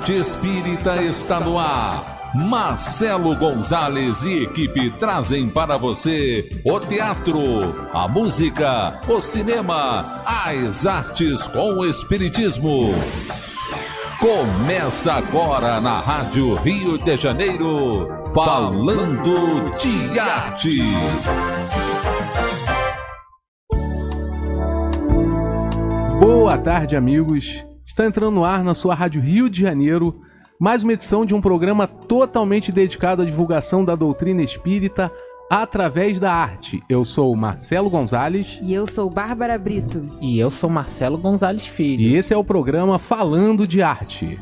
Arte Espírita está no ar. Marcelo Gonzalez e equipe trazem para você o teatro, a música, o cinema, as artes com o Espiritismo. Começa agora na Rádio Rio de Janeiro, falando de arte. Boa tarde, amigos. Está entrando no ar na sua Rádio Rio de Janeiro mais uma edição de um programa totalmente dedicado à divulgação da doutrina espírita através da arte. Eu sou Marcelo Gonzalez. E eu sou Bárbara Brito. E eu sou Marcelo Gonzalez Filho. E esse é o programa Falando de Arte.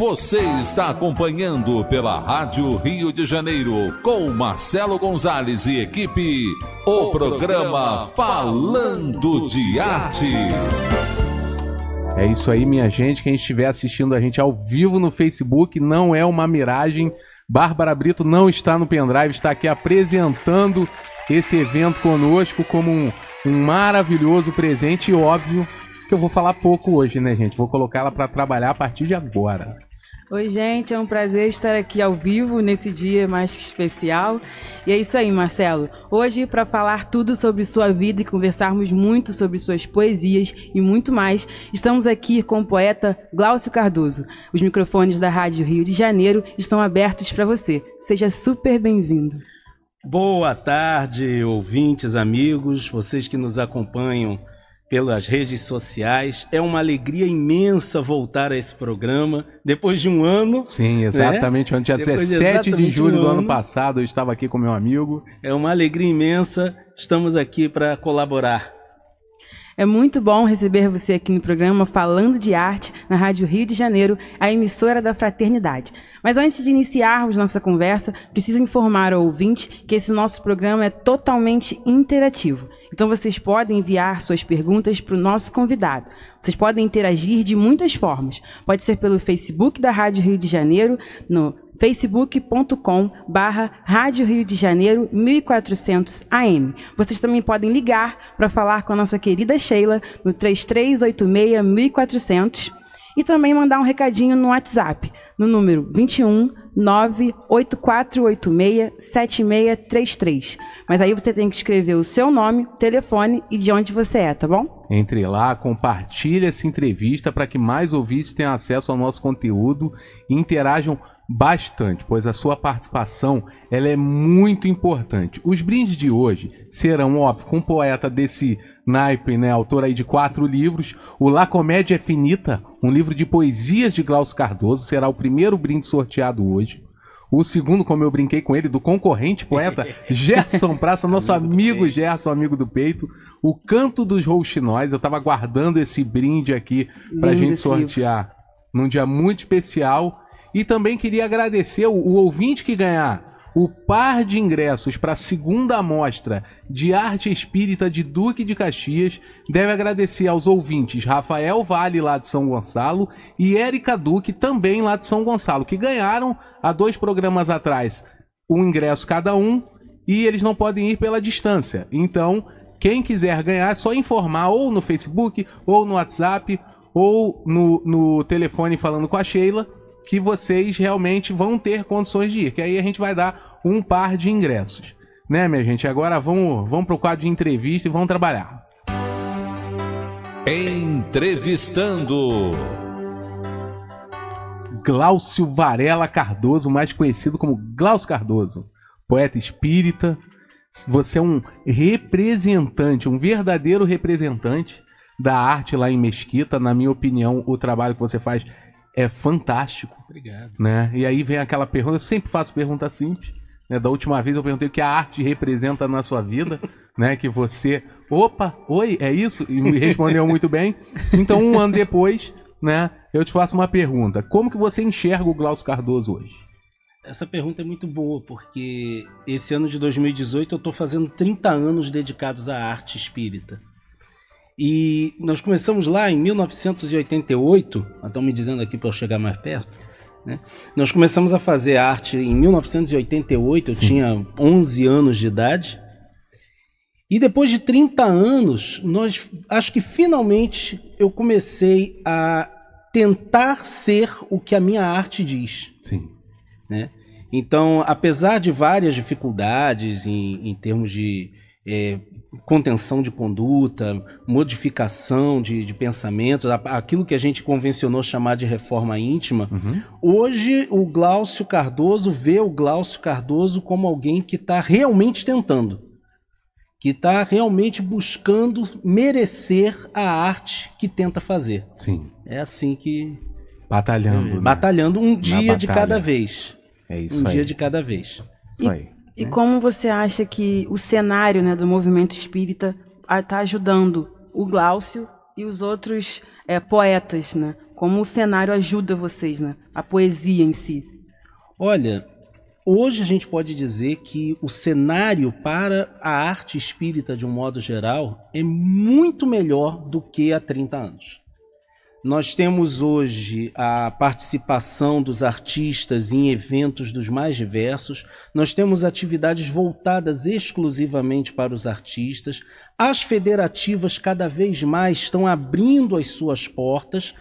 Você está acompanhando pela Rádio Rio de Janeiro, com Marcelo Gonzalez e equipe, o programa Falando de Arte. É isso aí, minha gente. Quem estiver assistindo a gente ao vivo no Facebook não é uma miragem. Bárbara Brito não está no pendrive, está aqui apresentando esse evento conosco como um, um maravilhoso presente e óbvio que eu vou falar pouco hoje, né, gente? Vou colocar ela para trabalhar a partir de agora. Oi, gente, é um prazer estar aqui ao vivo nesse dia mais que especial. E é isso aí, Marcelo. Hoje, para falar tudo sobre sua vida e conversarmos muito sobre suas poesias e muito mais, estamos aqui com o poeta Glaucio Cardoso. Os microfones da Rádio Rio de Janeiro estão abertos para você. Seja super bem-vindo. Boa tarde, ouvintes, amigos, vocês que nos acompanham pelas redes sociais. É uma alegria imensa voltar a esse programa depois de um ano. Sim, né? exatamente. Né? Dia 17 de julho um do ano passado eu estava aqui com meu amigo. É uma alegria imensa. Estamos aqui para colaborar. É muito bom receber você aqui no programa Falando de Arte, na Rádio Rio de Janeiro, a emissora da Fraternidade. Mas antes de iniciarmos nossa conversa, preciso informar ao ouvinte que esse nosso programa é totalmente interativo. Então vocês podem enviar suas perguntas para o nosso convidado. Vocês podem interagir de muitas formas. Pode ser pelo Facebook da Rádio Rio de Janeiro, no facebook.com barra Rádio Rio de Janeiro 1400 AM. Vocês também podem ligar para falar com a nossa querida Sheila no 3386 1400 e também mandar um recadinho no WhatsApp no número 21 984867633. Mas aí você tem que escrever o seu nome, telefone e de onde você é, tá bom? Entre lá, compartilhe essa entrevista para que mais ouvintes tenham acesso ao nosso conteúdo e interajam bastante, pois a sua participação ela é muito importante. Os brindes de hoje serão, óbvio, com um poeta desse naipe, né, autor aí de quatro livros, o La Comédia é Finita, um livro de poesias de Glaucio Cardoso, será o primeiro brinde sorteado hoje. O segundo, como eu brinquei com ele, do concorrente poeta Gerson Praça, nosso amigo Gerson, amigo do peito. O Canto dos Rouxinóis. Eu estava guardando esse brinde aqui para a gente sortear livro. num dia muito especial. E também queria agradecer o, o ouvinte que ganhar o par de ingressos para a segunda amostra de arte espírita de Duque de Caxias deve agradecer aos ouvintes Rafael Vale, lá de São Gonçalo, e Érica Duque, também lá de São Gonçalo, que ganharam há dois programas atrás um ingresso cada um e eles não podem ir pela distância. Então, quem quiser ganhar, é só informar ou no Facebook, ou no WhatsApp, ou no, no telefone falando com a Sheila que vocês realmente vão ter condições de ir, que aí a gente vai dar um par de ingressos. Né, minha gente? Agora vamos, vamos pro quadro de entrevista e vamos trabalhar. Entrevistando Glaucio Varela Cardoso, mais conhecido como Glaucio Cardoso, poeta espírita. Você é um representante, um verdadeiro representante da arte lá em Mesquita. Na minha opinião, o trabalho que você faz é fantástico. Obrigado. Né? E aí vem aquela pergunta, eu sempre faço pergunta simples. Né? Da última vez eu perguntei o que a arte representa na sua vida, né? Que você, opa, oi, é isso? E me respondeu muito bem. Então, um ano depois, né? Eu te faço uma pergunta. Como que você enxerga o Glaucio Cardoso hoje? Essa pergunta é muito boa, porque esse ano de 2018 eu estou fazendo 30 anos dedicados à arte espírita. E nós começamos lá em 1988, estão me dizendo aqui para eu chegar mais perto. Né? Nós começamos a fazer arte em 1988, eu Sim. tinha 11 anos de idade. E depois de 30 anos, nós acho que finalmente eu comecei a tentar ser o que a minha arte diz. Sim. Né? Então, apesar de várias dificuldades em, em termos de é, contenção de conduta, modificação de, de pensamentos, aquilo que a gente convencionou chamar de reforma íntima, Uhum. hoje o Glaucio Cardoso vê o Glaucio Cardoso como alguém que está realmente tentando, que está realmente buscando merecer a arte que tenta fazer. Sim. É assim que. Batalhando. né? Batalhando um dia de cada vez. É isso um aí. dia de cada vez. Isso aí. E né? como você acha que o cenário né, do movimento espírita está ajudando o Glaucio e os outros é, poetas, né? Como o cenário ajuda vocês, né? A poesia em si. Olha, hoje a gente pode dizer que o cenário para a arte espírita, de um modo geral, é muito melhor do que há 30 anos. Nós temos hoje a participação dos artistas em eventos dos mais diversos, nós temos atividades voltadas exclusivamente para os artistas, as federativas cada vez mais estão abrindo as suas portas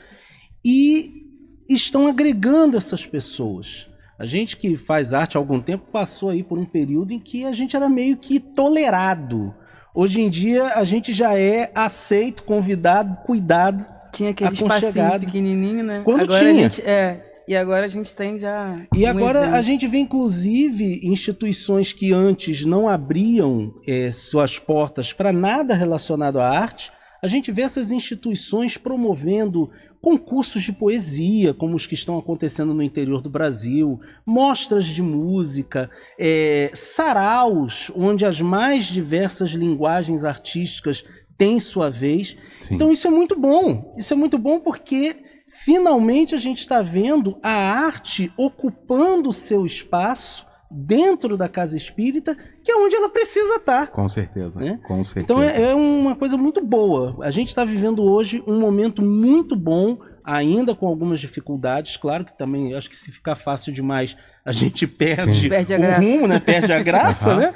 e estão agregando essas pessoas. A gente que faz arte há algum tempo passou aí por um período em que a gente era meio que tolerado. Hoje em dia a gente já é aceito, convidado, cuidado. Tinha aquele espacinho pequenininho, né? Quando agora tinha. A gente, é, e agora a gente tem já. E agora evento. a gente vê, inclusive, instituições que antes não abriam eh, suas portas para nada relacionado à arte. A gente vê essas instituições promovendo concursos de poesia, como os que estão acontecendo no interior do Brasil, mostras de música, eh, saraus, onde as mais diversas linguagens artísticas têm sua vez. Sim. Então isso é muito bom. Isso é muito bom porque finalmente a gente está vendo a arte ocupando o seu espaço dentro da casa espírita, que é onde ela precisa estar. Com certeza. Né? Com certeza. Então é, é uma coisa muito boa. A gente está vivendo hoje um momento muito bom, ainda com algumas dificuldades. Claro que também acho que se ficar fácil demais, a gente perde. Perde a o graça. rumo, né? Perde a graça, né?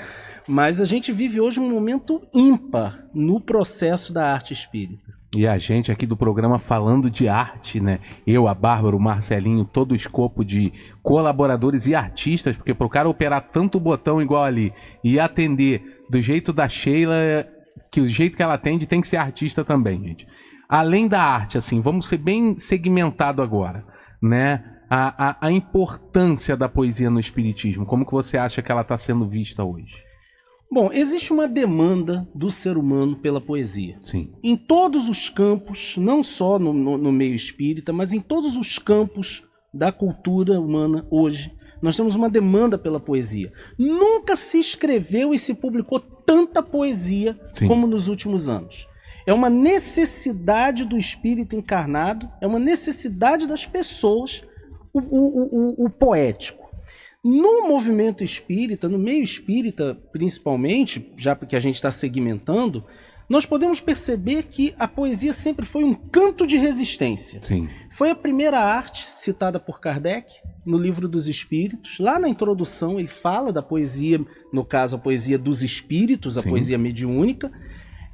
Mas a gente vive hoje um momento ímpar no processo da arte espírita. E a gente aqui do programa falando de arte, né? Eu, a Bárbara, o Marcelinho, todo o escopo de colaboradores e artistas, porque pro cara operar tanto botão igual ali e atender do jeito da Sheila, que o jeito que ela atende tem que ser artista também, gente. Além da arte, assim, vamos ser bem segmentado agora, né? A, a, a importância da poesia no espiritismo, como que você acha que ela está sendo vista hoje? Bom, existe uma demanda do ser humano pela poesia. Sim, Em todos os campos, não só no, no- no meio espírita, mas em todos os campos da cultura humana hoje, nós temos uma demanda pela poesia. Nunca se escreveu e se publicou tanta poesia Sim. como nos últimos anos. É uma necessidade do espírito encarnado, é uma necessidade das pessoas o, o- o- o poético. No movimento espírita, no meio espírita principalmente, já porque a gente está segmentando, nós podemos perceber que a poesia sempre foi um canto de resistência. sim, Foi a primeira arte citada por Kardec no Livro dos Espíritos. Lá na introdução ele fala da poesia, no caso a poesia dos espíritos, a Sim. poesia mediúnica.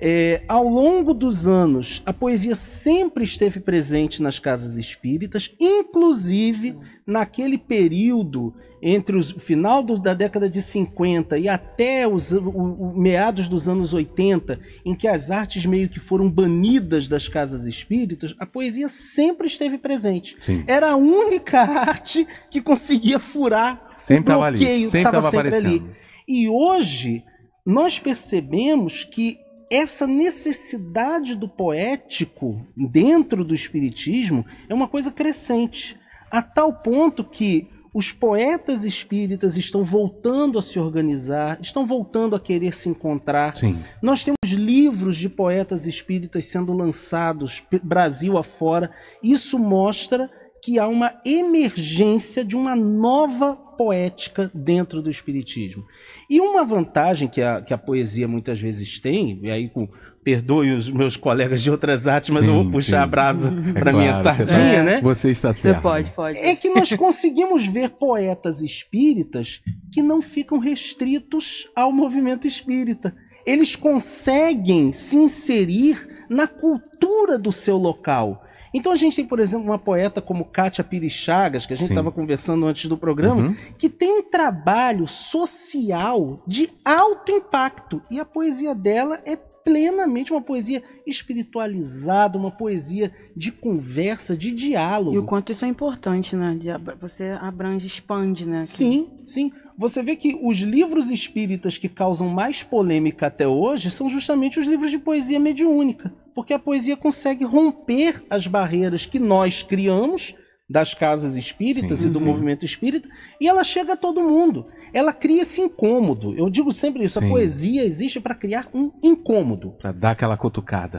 É, ao longo dos anos, a poesia sempre esteve presente nas casas espíritas, inclusive naquele período entre os- o final do- da década de 50 e até os o- o- meados dos anos 80, em que as artes meio que foram banidas das casas espíritas, a poesia sempre esteve presente. sim. Era a única arte que conseguia furar Sempre o bloqueio que sempre estava tava sempre ali. E hoje nós percebemos que essa necessidade do poético dentro do espiritismo é uma coisa crescente, a tal ponto que os poetas espíritas estão voltando a se organizar, estão voltando a querer se encontrar. Sim, Nós temos livros de poetas espíritas sendo lançados Brasil afora. Isso mostra que há uma emergência de uma nova poética dentro do espiritismo. E uma vantagem que a, que a poesia muitas vezes tem, e aí com perdoe os meus colegas de outras artes, mas eu Sim, vou puxar sim. a brasa É para minha claro, você sardinha, tá- né? Você está Você certo. pode, pode. É que nós conseguimos ver poetas espíritas que não ficam restritos ao movimento espírita. Eles conseguem se inserir na cultura do seu local. Então a gente tem, por exemplo, uma poeta como Kátia Pires Chagas, que a gente estava conversando antes do programa, Uhum. que tem um trabalho social de alto impacto. E a poesia dela é plenamente uma poesia espiritualizada, uma poesia de conversa, de diálogo. E o quanto isso é importante, né? Você abrange, expande, né? Sim, sim. Você vê que os livros espíritas que causam mais polêmica até hoje são justamente os livros de poesia mediúnica, porque a poesia consegue romper as barreiras que nós criamos das casas espíritas Sim, e do sim. movimento espírita, e ela chega a todo mundo. Ela cria esse incômodo. Eu digo sempre isso, Sim. a poesia existe para criar um incômodo. Pra dar aquela cutucada.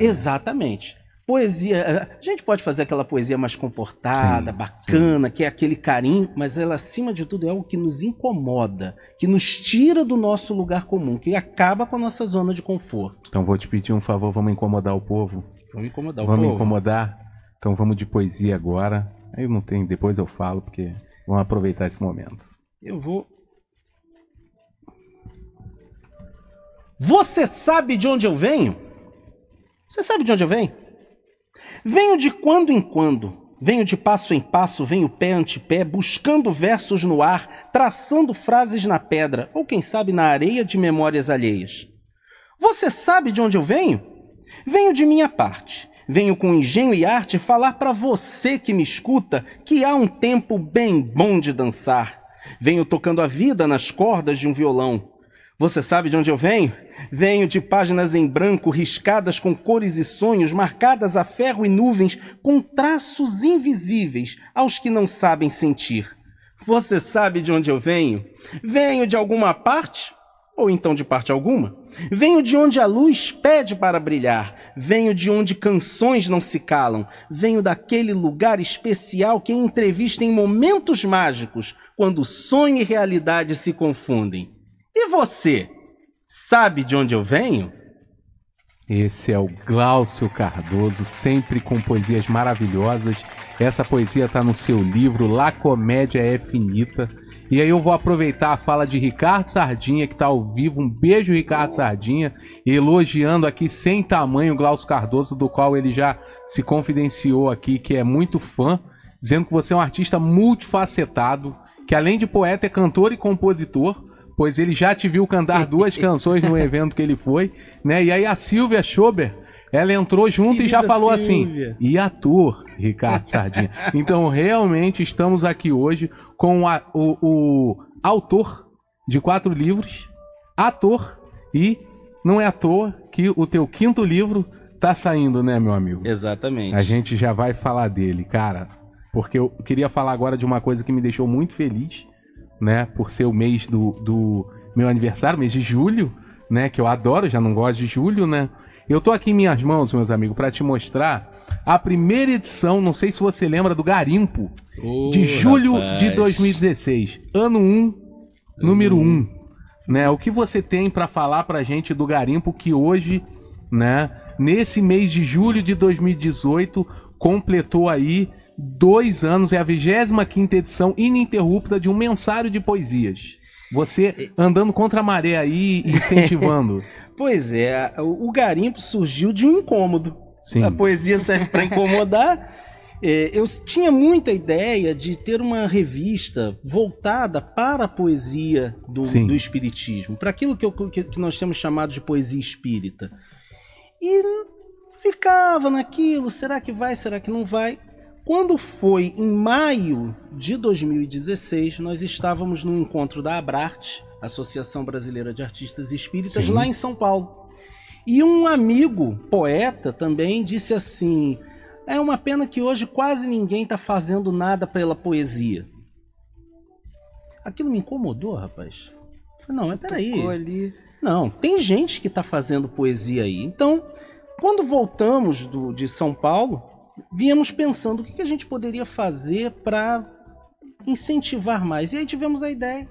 né? Poesia. A gente pode fazer aquela poesia mais comportada, Sim, bacana, que é aquele carinho, mas ela, acima de tudo, é algo que nos incomoda, que nos tira do nosso lugar comum, que acaba com a nossa zona de conforto. Então vou te pedir um favor, vamos incomodar o povo. Vamos incomodar o vamos povo. incomodar? Então vamos de poesia agora. Aí não tem, depois eu falo, porque vamos aproveitar esse momento. Eu vou. Você sabe de onde eu venho? Você sabe de onde eu venho? Venho de quando em quando. Venho de passo em passo, venho pé ante pé, buscando versos no ar, traçando frases na pedra, ou quem sabe na areia de memórias alheias. Você sabe de onde eu venho? Venho de minha parte. Venho com engenho e arte falar para você que me escuta que há um tempo bem bom de dançar. Venho tocando a vida nas cordas de um violão. Você sabe de onde eu venho? Venho de páginas em branco, riscadas com cores e sonhos, marcadas a ferro e nuvens, com traços invisíveis aos que não sabem sentir. Você sabe de onde eu venho? Venho de alguma parte? Ou então de parte alguma? Venho de onde a luz pede para brilhar. Venho de onde canções não se calam. Venho daquele lugar especial que é entrevista em momentos mágicos, quando sonho e realidade se confundem. E você? Sabe de onde eu venho? Esse é o Glaucio Cardoso, sempre com poesias maravilhosas. Essa poesia está no seu livro La Comédia é Finita. E aí eu vou aproveitar a fala de Ricardo Sardinha, que está ao vivo. Um beijo, Ricardo Sardinha, elogiando aqui sem tamanho o Glaucio Cardoso, do qual ele já se confidenciou aqui, que é muito fã, dizendo que você é um artista multifacetado, que além de poeta é cantor e compositor, pois ele já te viu cantar duas canções no evento que ele foi, né? E aí a Silvia Schober, ela entrou junto e já Querida falou Silvia. assim: e ator, Ricardo Sardinha. então realmente estamos aqui hoje com a- o, o autor de quatro livros, ator, e não é à toa que o teu quinto livro tá saindo, né, meu amigo? Exatamente. A gente já vai falar dele, cara. Porque eu queria falar agora de uma coisa que me deixou muito feliz, né? Por ser o mês do, do meu aniversário, mês de julho, né? Que eu adoro, já não gosto de julho, né? Eu tô aqui em minhas mãos, meus amigos, para te mostrar a primeira edição, não sei se você lembra, do Garimpo, de julho de 2016. Ano 1, número 1. Né? O que você tem para falar pra gente do Garimpo que hoje, né, nesse mês de julho de 2018, completou aí dois anos, é a 25 edição ininterrupta de um mensário de poesias. Você andando contra a maré aí, incentivando. Pois é, o garimpo surgiu de um incômodo. Sim. A poesia serve para incomodar. É, eu tinha muita ideia de ter uma revista voltada para a poesia do, do espiritismo, para aquilo que, eu- que nós temos chamado de poesia espírita. E ficava naquilo, será que vai, será que não vai? Quando foi em maio de 2016, nós estávamos no encontro da Abrarte, Associação Brasileira de Artistas Espíritas, Sim. lá em São Paulo. E um amigo, poeta também, disse assim: é uma pena que hoje quase ninguém está fazendo nada pela poesia. Aquilo me incomodou, rapaz. Eu Falei, não, mas peraí. Ali. Não, tem gente que está fazendo poesia aí. Então, quando voltamos do, de São Paulo, viemos pensando o que, que a gente poderia fazer para incentivar mais. E aí tivemos a ideia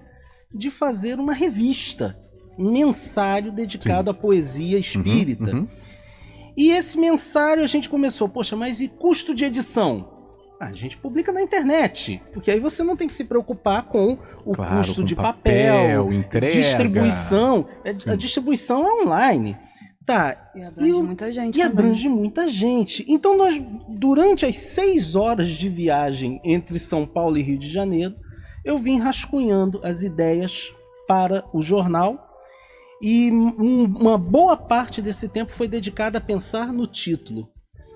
de fazer uma revista, um mensário dedicado à poesia espírita. Uhum, uhum. E esse mensário a gente começou, poxa, mas e custo de edição? Ah, a gente publica na internet, porque aí você não tem que se preocupar com o Claro, custo com de papel, entrega. distribuição. É- Sim. A distribuição é online. Tá, E abrange E o- muita gente. e também. abrange muita gente. Então, nós, durante as seis horas de viagem entre São Paulo e Rio de Janeiro, eu vim rascunhando as ideias para o jornal. E um- uma boa parte desse tempo foi dedicada a pensar no título.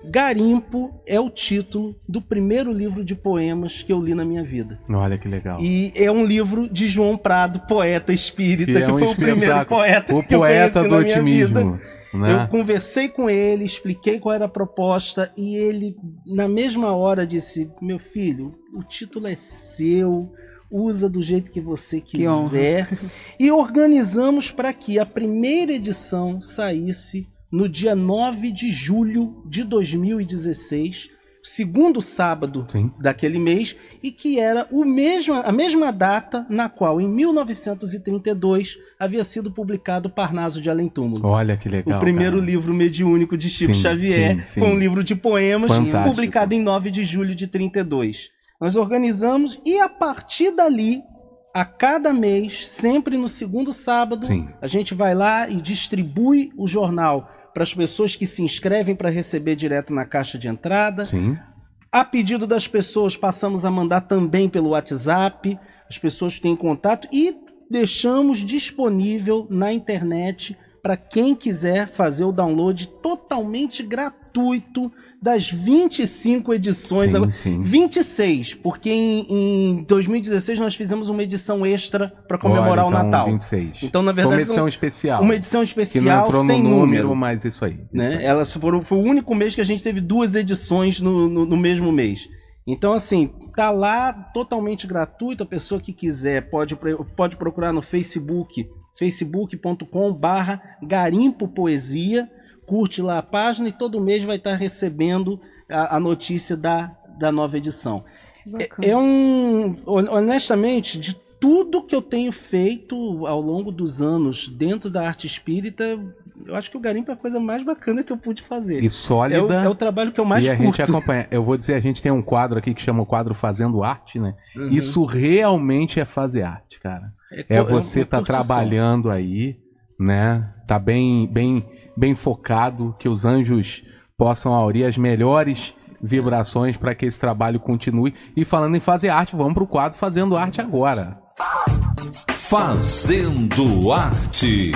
Garimpo é o título do primeiro livro de poemas que eu li na minha vida. Olha que legal. E é um livro de João Prado, poeta espírita, Que que, é um foi o primeiro poeta o que eu poeta conheci do na minha vida. Né? Eu conversei com ele, expliquei qual era a proposta e ele, na mesma hora, disse: Meu filho, o título é seu, usa do jeito que você Que quiser. e organizamos para que a primeira edição saísse no dia 9 de julho de 2016, segundo sábado Sim. daquele mês, e que era o mesmo, a mesma data na qual, em 1932, havia sido publicado Parnaso de Além Túmulo. Olha que legal. O primeiro cara. livro mediúnico de Chico Sim, Xavier sim, sim. foi um livro de poemas Fantástico. publicado em 9 de julho de 32. Nós organizamos e a partir dali, a cada mês, sempre no segundo sábado, a gente vai lá e distribui o jornal para as pessoas que se inscrevem para receber direto na caixa de entrada. Sim. A pedido das pessoas, passamos a mandar também pelo WhatsApp. As pessoas têm contato e deixamos disponível na internet para quem quiser fazer o download totalmente gratuito das 25 edições. Sim, sim. 26, porque em, em 2016 nós fizemos uma edição extra para comemorar Olha, o então, Natal. 26. Então, na Foi uma verdade, edição são- especial. uma edição que não especial entrou sem no número, número mas isso aí. né? isso aí. Elas foram, foi o único mês que a gente teve duas edições no, no, no mesmo mês. Então, assim, tá lá totalmente gratuito. A pessoa que quiser pode, pode procurar no Facebook, facebook.com barra Garimpo Poesia. Curte lá a página e todo mês vai estar recebendo a, a notícia da, da nova edição. Bacana. É um. hon- Honestamente, de tudo que eu tenho feito ao longo dos anos dentro da arte espírita, eu acho que o Garimpo é a coisa mais bacana que eu pude fazer. E É o, sólida. é o trabalho que eu mais e a curto. gente acompanha. Eu vou dizer, a gente tem um quadro aqui que chama o quadro Fazendo Arte, né? Uhum. Isso realmente é fazer arte, cara. É co- você uma tá trabalhando aí, né? Tá bem, bem, bem focado, que os anjos possam aurir as melhores vibrações para que esse trabalho continue. E falando em fazer arte, vamos pro quadro Fazendo Arte agora. Fazendo arte.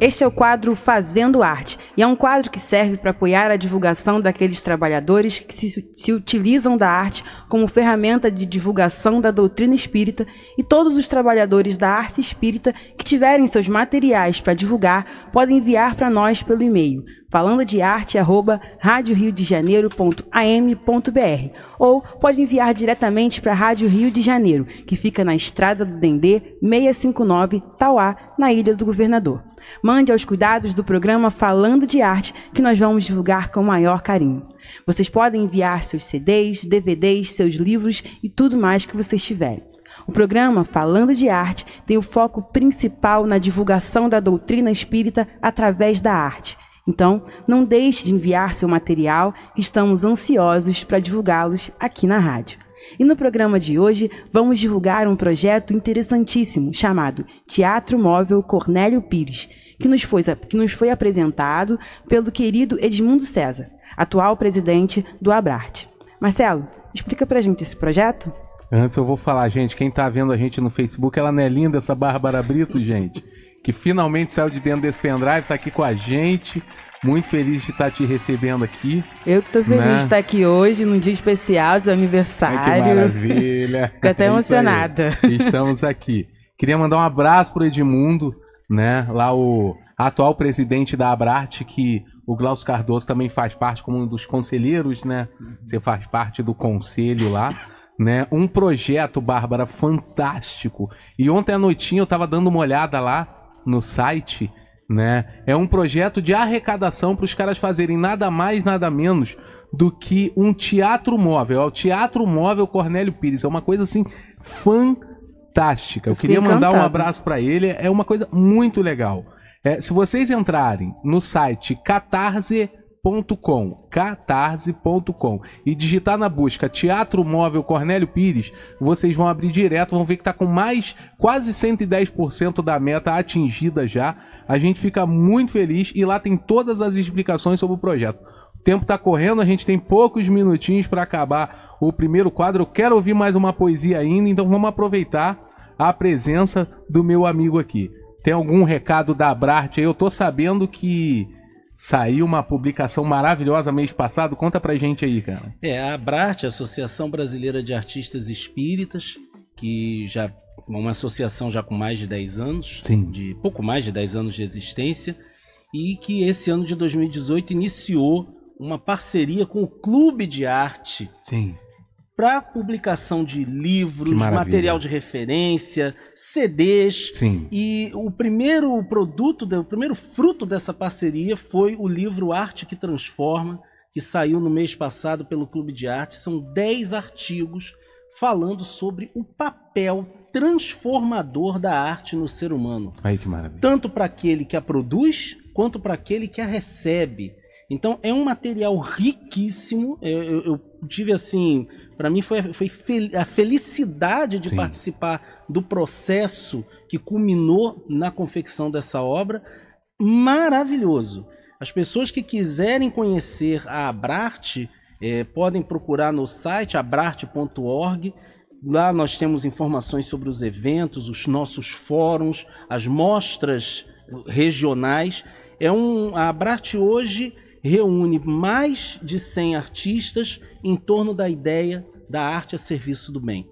Este é o quadro Fazendo Arte, e é um quadro que serve para apoiar a divulgação daqueles trabalhadores que se, se utilizam da arte como ferramenta de divulgação da doutrina espírita e todos os trabalhadores da arte espírita que tiverem seus materiais para divulgar podem enviar para nós pelo e-mail falando de arte arroba radioriodejaneiro.am.br ou pode enviar diretamente para a Rádio Rio de Janeiro, que fica na Estrada do Dendê 659 Tauá, na Ilha do Governador. Mande aos cuidados do programa Falando de Arte, que nós vamos divulgar com o maior carinho. Vocês podem enviar seus CDs, DVDs, seus livros e tudo mais que vocês tiverem. O programa Falando de Arte tem o foco principal na divulgação da doutrina espírita através da arte. Então, não deixe de enviar seu material, estamos ansiosos para divulgá-los aqui na rádio. E no programa de hoje, vamos divulgar um projeto interessantíssimo chamado Teatro Móvel Cornélio Pires, que nos foi, que nos foi apresentado pelo querido Edmundo César, atual presidente do Abrarte. Marcelo, explica pra gente esse projeto? Antes eu vou falar, gente, quem tá vendo a gente no Facebook, ela não é linda, essa Bárbara Brito, gente, que finalmente saiu de dentro desse pendrive, tá aqui com a gente. Muito feliz de estar te recebendo aqui. Eu que tô feliz Né? de estar aqui hoje, num dia especial, seu Ai, que aniversário. maravilha. Fico até É emocionada. Estamos aqui. Queria mandar um abraço pro Edmundo, né? Lá o atual presidente da Abrarte, que o Glaucio Cardoso também faz parte como um dos conselheiros, né? Você faz parte do conselho lá, né? Um projeto, Bárbara, fantástico. E ontem à noitinha eu tava dando uma olhada lá no site, né? É um projeto de arrecadação para os caras fazerem nada mais, nada menos do que um teatro móvel. É o Teatro Móvel Cornélio Pires. É uma coisa assim fantástica. Eu, Eu queria mandar um encantada. abraço para ele. É uma coisa muito legal. É, se vocês entrarem no site catarse.com, catarse.com e digitar na busca Teatro Móvel Cornélio Pires, vocês vão abrir direto, vão ver que está com mais quase 110% da meta atingida já. A gente fica muito feliz e lá tem todas as explicações sobre o projeto. O tempo está correndo, a gente tem poucos minutinhos para acabar o primeiro quadro. Eu quero ouvir mais uma poesia ainda, então vamos aproveitar a presença do meu amigo aqui. Tem algum recado da Abrarte aí? Eu tô sabendo que saiu uma publicação maravilhosa mês passado. Conta pra gente aí, cara. É, a Abrarte, Associação Brasileira de Artistas Espíritas, que já uma associação já com mais de 10 anos, Sim. de pouco mais de 10 anos de existência, e que esse ano de 2018 iniciou uma parceria com o Clube de Arte Sim. Para publicação de livros, material de referência, CDs. Sim. E o primeiro produto, o primeiro fruto dessa parceria foi o livro Arte que Transforma, que saiu no mês passado pelo Clube de Arte. São 10 artigos falando sobre o papel transformador da arte no ser humano que maravilha. tanto para aquele que a produz quanto para aquele que a recebe. Então é um material riquíssimo. Eu, eu- eu tive assim, para mim foi, foi fel- a felicidade de Sim. participar do processo que culminou na confecção dessa obra. Maravilhoso. As pessoas que quiserem conhecer a Abrarte eh, podem procurar no site abrarte.org. Lá nós temos informações sobre os eventos, os nossos fóruns, as mostras regionais. É um, a Abrarte hoje reúne mais de 100 artistas em torno da ideia da arte a serviço do bem.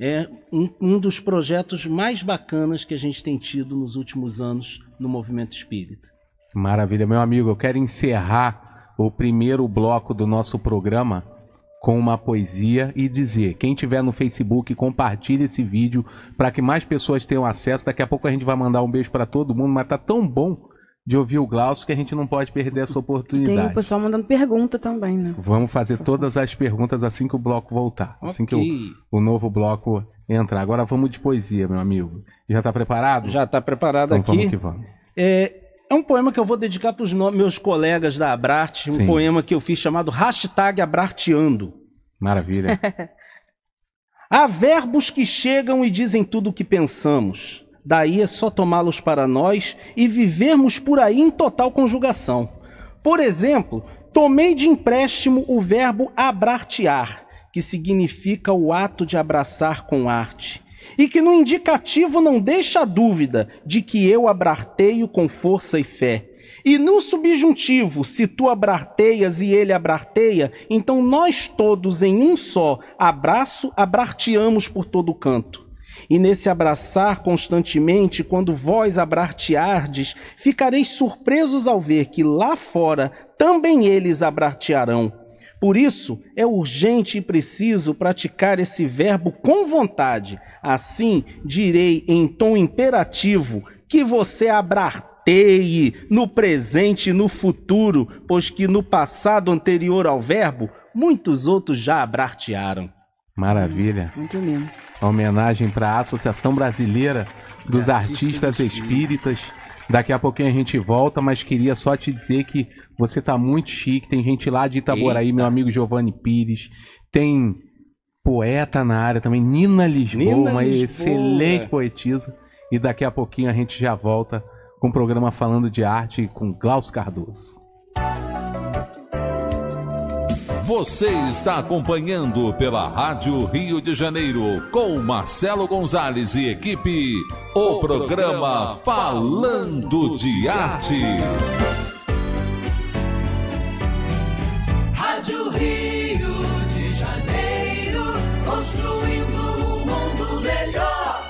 É um, um dos projetos mais bacanas que a gente tem tido nos últimos anos no movimento espírita. Maravilha, meu amigo. Eu quero encerrar o primeiro bloco do nosso programa com uma poesia e dizer: quem tiver no Facebook, compartilhe esse vídeo para que mais pessoas tenham acesso. Daqui a pouco a gente vai mandar um beijo para todo mundo, mas tá tão bom de ouvir o Glaucio que a gente não pode perder essa Tem o oportunidade. pessoal mandando pergunta também, né? Vamos fazer todas as perguntas assim que o bloco voltar. Assim que o, o novo bloco entrar. Agora vamos de poesia, meu amigo. Já tá preparado? Já está preparado Então vamos aqui. que vamos. É, é um poema que eu vou dedicar para os meus colegas da Abrarte, um Sim. poema que eu fiz chamado Hashtag Abrarteando. Maravilha. Há verbos que chegam e dizem tudo o que pensamos. Daí é só tomá-los para nós e vivermos por aí em total conjugação. Por exemplo, tomei de empréstimo o verbo abrartear, que significa o ato de abraçar com arte. E que no indicativo não deixa dúvida de que eu abrarteio com força e fé. E no subjuntivo, se tu abrarteias e ele abrarteia, então nós todos em um só abraço abrarteamos por todo canto. E nesse abraçar constantemente, quando vós abrarteardes, ficareis surpresos ao ver que lá fora também eles abrartearão. Por isso, é urgente e preciso praticar esse verbo com vontade. Assim, direi em tom imperativo que você abrarteie no presente e no futuro, pois que no passado anterior ao verbo, muitos outros já abrartearam. Maravilha. Muito lindo. A homenagem para a Associação Brasileira dos De Artistas Artistas Espíritas. Daqui a pouquinho a gente volta, mas queria só te dizer que você tá muito chique. Tem gente lá de Itaboraí, Eita. meu amigo Giovanni Pires. Tem poeta na área também, Nina Lisboa, Nina uma Lisboa. excelente poetisa. E daqui a pouquinho a gente já volta com o programa falando de arte com Klaus Cardoso. Você está acompanhando pela Rádio Rio de Janeiro com Marcelo Gonzalez e equipe o programa Falando de Arte. Rádio Rio de Janeiro, construindo um mundo melhor.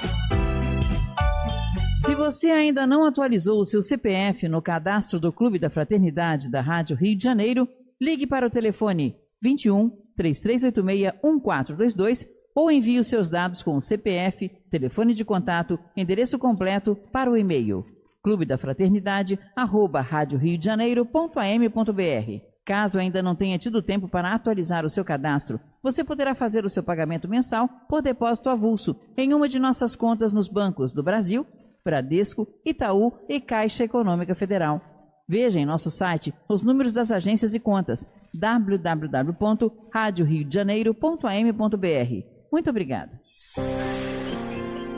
Se você ainda não atualizou o seu CPF no cadastro do Clube da Fraternidade da Rádio Rio de Janeiro, ligue para o telefone 21 3386 1422 ou envie os seus dados com o CPF, telefone de contato, endereço completo para o e-mail clube da fraternidade arroba radioriodejaneiro.am.br. Caso ainda não tenha tido tempo para atualizar o seu cadastro, você poderá fazer o seu pagamento mensal por depósito avulso em uma de nossas contas nos bancos do Brasil, Bradesco, Itaú e Caixa Econômica Federal. Veja em nosso site os números das agências e contas www.radioriodejaneiro.am.br. Muito obrigada.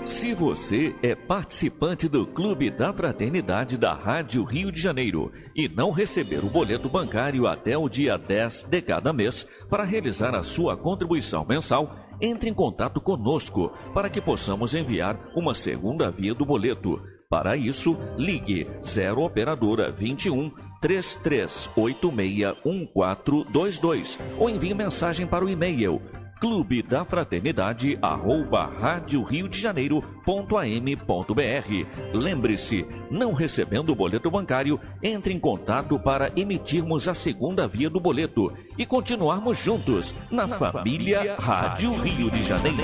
Se você é participante do Clube da Fraternidade da Rádio Rio de Janeiro e não receber o boleto bancário até o dia 10 de cada mês para realizar a sua contribuição mensal, entre em contato conosco para que possamos enviar uma segunda via do boleto. Para isso, ligue 0 Operadora 21 3386 1422 ou envie mensagem para o e-mail clube da fraternidade arroba rádio Rio de Janeiro.am.br. Lembre-se, não recebendo o boleto bancário, entre em contato para emitirmos a segunda via do boleto e continuarmos juntos na, na família, família Rádio Rio de Janeiro.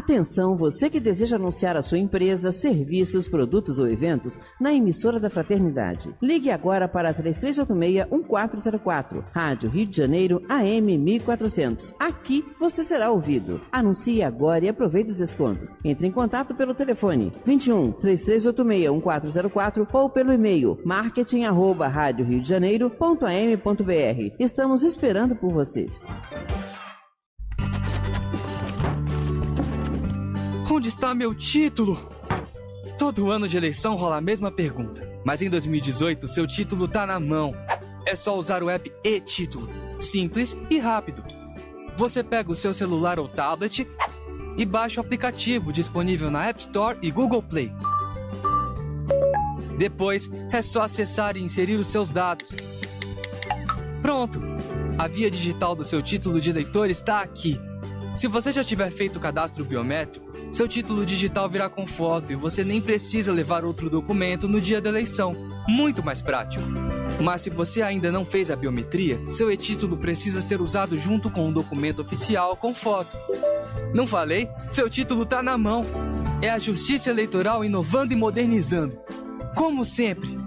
Atenção, você que deseja anunciar a sua empresa, serviços, produtos ou eventos na emissora da Fraternidade. Ligue agora para 3386-1404, Rádio Rio de Janeiro, AM 1400. Aqui você será ouvido. Anuncie agora e aproveite os descontos. Entre em contato pelo telefone 21 3386-1404 ou pelo e-mail marketing arroba. Estamos esperando por vocês. Onde está meu título? Todo ano de eleição rola a mesma pergunta, mas em 2018 seu título tá na mão. É só usar o app e-título, simples e rápido. Você pega o seu celular ou tablet e baixa o aplicativo disponível na App Store e Google Play. Depois é só acessar e inserir os seus dados. Pronto! A via digital do seu título de eleitor está aqui. Se você já tiver feito o cadastro biométrico, seu título digital virá com foto e você nem precisa levar outro documento no dia da eleição. Muito mais prático. Mas se você ainda não fez a biometria, seu e-título precisa ser usado junto com um documento oficial com foto. Não falei? Seu título tá na mão. É a Justiça Eleitoral inovando e modernizando. Como sempre.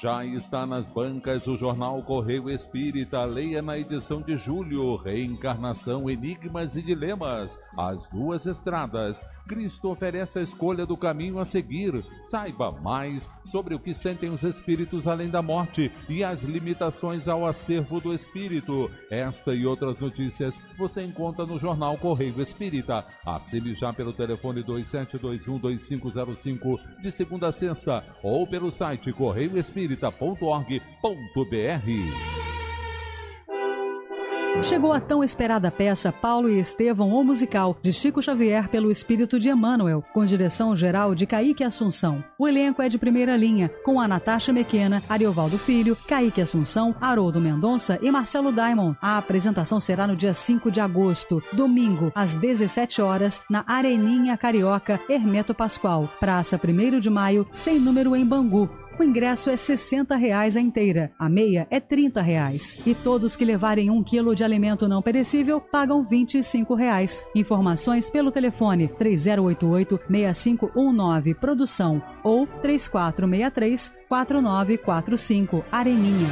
Já está nas bancas o jornal Correio Espírita, leia na edição de julho, Reencarnação, Enigmas e Dilemas, As Duas Estradas. Cristo oferece a escolha do caminho a seguir. Saiba mais sobre o que sentem os espíritos além da morte e as limitações ao acervo do espírito. Esta e outras notícias você encontra no jornal Correio Espírita. Assine já pelo telefone 27212505 de segunda a sexta ou pelo site correioespírita espírita.org.br. Chegou a tão esperada peça Paulo e Estevão, o musical, de Chico Xavier pelo espírito de Emmanuel, com direção geral de Kaique Assunção. O elenco é de primeira linha, com a Natasha Mequena, Ariovaldo Filho, Kaique Assunção, Haroldo Mendonça e Marcelo Daimon. A apresentação será no dia 5 de agosto, domingo, às 17 horas, na Areninha Carioca, Hermeto Pascoal, Praça 1 de Maio, sem número em Bangu. O ingresso é 60 reais a inteira, a meia é 30 reais. E todos que levarem um quilo de alimento não perecível pagam 25 reais. Informações pelo telefone 3088-6519 Produção ou 3463-4945 Areninha.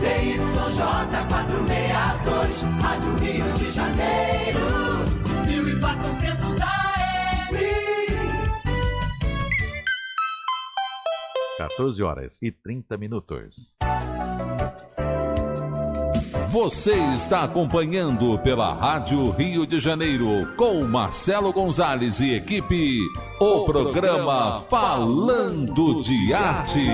ZYJ 462, Rádio Rio de Janeiro, 1400 14 horas e 30 minutos. Você está acompanhando pela Rádio Rio de Janeiro com Marcelo Gonzalez e equipe o programa Falando de Arte.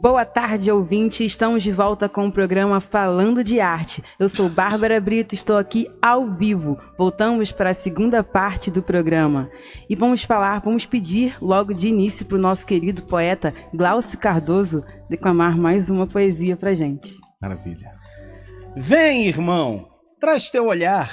Boa tarde, ouvinte. Estamos de volta com o programa Falando de Arte. Eu sou Bárbara Brito, estou aqui ao vivo. Voltamos para a segunda parte do programa. E vamos falar, vamos pedir logo de início para o nosso querido poeta Glaucio Cardoso declamar mais uma poesia para gente. Maravilha. Vem, irmão, traz teu olhar.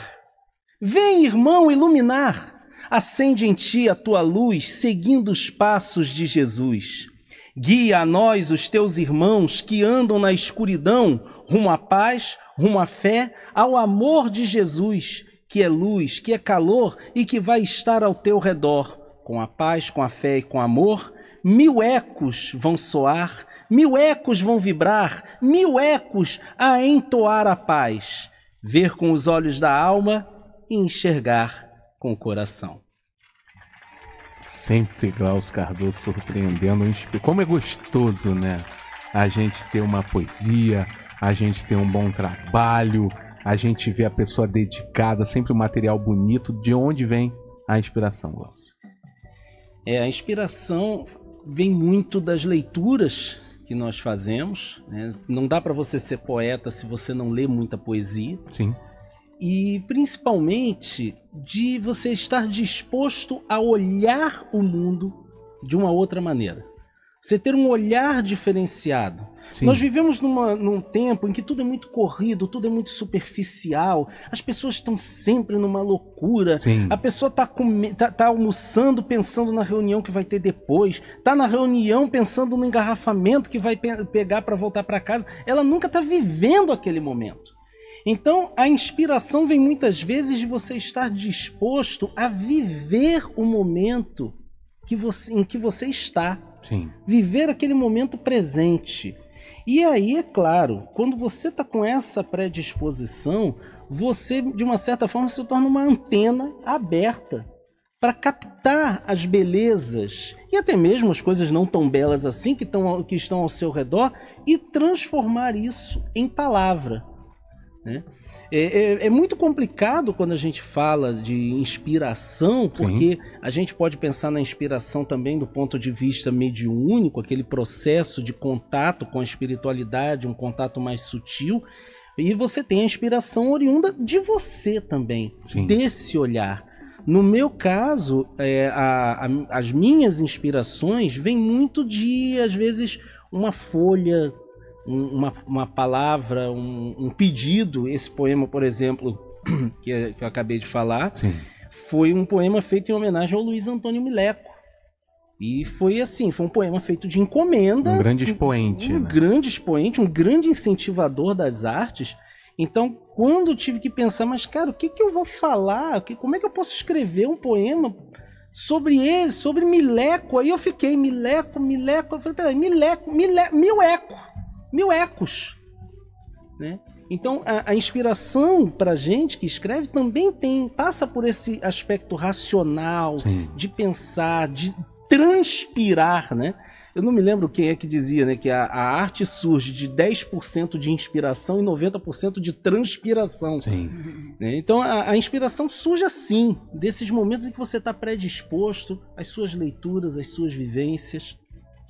Vem, irmão, iluminar. Acende em ti a tua luz, seguindo os passos de Jesus. Guia a nós, os teus irmãos que andam na escuridão, rumo à paz, rumo à fé, ao amor de Jesus, que é luz, que é calor e que vai estar ao teu redor. Com a paz, com a fé e com amor, mil ecos vão soar, mil ecos vão vibrar, mil ecos a entoar a paz, ver com os olhos da alma e enxergar com o coração. Sempre Klaus Cardoso surpreendendo. Como é gostoso, né? A gente ter uma poesia, a gente ter um bom trabalho, a gente vê a pessoa dedicada, sempre um material bonito. De onde vem a inspiração, Klaus? É, a inspiração vem muito das leituras que nós fazemos. né? Não dá para você ser poeta se você não lê muita poesia. Sim. E principalmente de você estar disposto a olhar o mundo de uma outra maneira. Você ter um olhar diferenciado. Sim. Nós vivemos numa- num tempo em que tudo é muito corrido, tudo é muito superficial, as pessoas estão sempre numa loucura. Sim. A pessoa tá, come- tá, tá almoçando pensando na reunião que vai ter depois, tá na reunião pensando no engarrafamento que vai pe- pegar para voltar para casa. Ela nunca tá vivendo aquele momento. Então, a inspiração vem muitas vezes de você estar disposto a viver o momento que você, em que você está Sim. viver aquele momento presente. E aí, é claro, quando você está com essa predisposição, você, de uma certa forma, se torna uma antena aberta para captar as belezas e até mesmo as coisas não tão belas assim que, tão, que estão ao seu redor e transformar isso em palavra. Né? É, é- é muito complicado quando a gente fala de inspiração, porque a gente pode pensar na inspiração também do ponto de vista mediúnico, aquele processo de contato com a espiritualidade, um contato mais sutil. E você tem a inspiração oriunda de você também, Sim. desse olhar. No meu caso, é, a- a- as minhas inspirações vêm muito de, às vezes, uma folha, um- uma, uma palavra, um, um pedido. Esse poema, por exemplo, que, eu acabei de falar, Sim. foi um poema feito em homenagem ao Luiz Antônio Mileco. E foi assim, foi um poema feito de encomenda. Um grande expoente. Um né? grande expoente, um grande incentivador das artes. Então, quando eu tive que pensar, mas cara, o que, que eu vou falar? Que- Como é que eu posso escrever um poema sobre ele, sobre Mileco? Aí eu fiquei, Mileco, Mileco. Eu falei, peraí, Mileco, Mile, mil eco, mil ecos. Né? Então, a, a inspiração pra gente que escreve também tem, passa por esse aspecto racional, Sim. de pensar, de transpirar, né? Eu não me lembro quem é que dizia, né, que a, a arte surge de 10% de inspiração e 90% de transpiração. Sim. né? Então a, a inspiração surge assim, desses momentos em que você está predisposto às suas leituras, às suas vivências.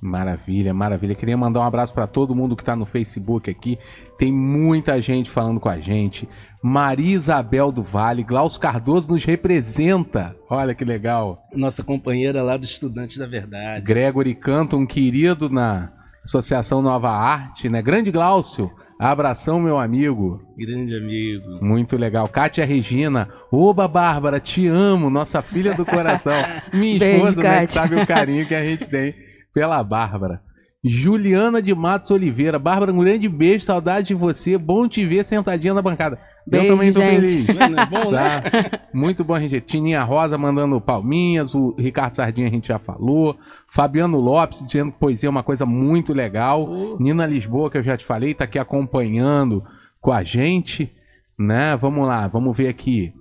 Maravilha, maravilha. Queria mandar um abraço para todo mundo que tá no Facebook aqui. Tem muita gente falando com a gente. Maria Isabel do Vale, Glaus Cardoso nos representa. Olha que legal. Nossa companheira lá do Estudantes da Verdade. Gregory Canto, um querido na Associação Nova Arte, né? Grande Glaucio. Abração, meu amigo. Grande amigo. Muito legal. Kátia Regina. Oba, Bárbara, te amo, nossa filha do coração. Minha Beijo, esposa, né, que Kátia. sabe o carinho que a gente tem pela Bárbara. Juliana de Matos Oliveira. Bárbara, um grande beijo, saudade de você. Bom te ver sentadinha na bancada. Beijo, Eu também tô gente. feliz. Não é bom, né? Tá? Muito bom, gente. Tininha Rosa mandando palminhas, o Ricardo Sardinha a gente já falou. Fabiano Lopes dizendo que poesia é uma coisa muito legal. Oh. Nina Lisboa, que eu já te falei, tá aqui acompanhando com a gente, né? Vamos lá, vamos ver aqui.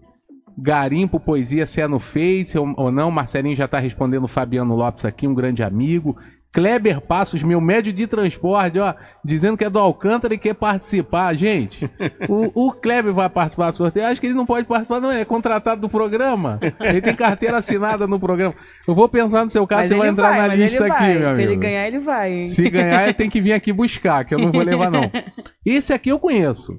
Garimpo Poesia, se é no Face ou, não. Marcelinho já tá respondendo o Fabiano Lopes aqui, um grande amigo. Kleber Passos, meu médio de transporte, ó, dizendo que é do Alcântara e quer participar. Gente, o, o Kleber vai participar do sorteio. Acho que ele não pode participar, não. Ele é contratado do programa. Ele tem carteira assinada no programa. Eu vou pensar no seu caso, Mas você vai entrar na mas lista ele aqui, vai. meu Se amigo. ele ganhar, ele vai. hein? Se ganhar, ele tem que vir aqui buscar, que eu não vou levar, não. Esse aqui eu conheço.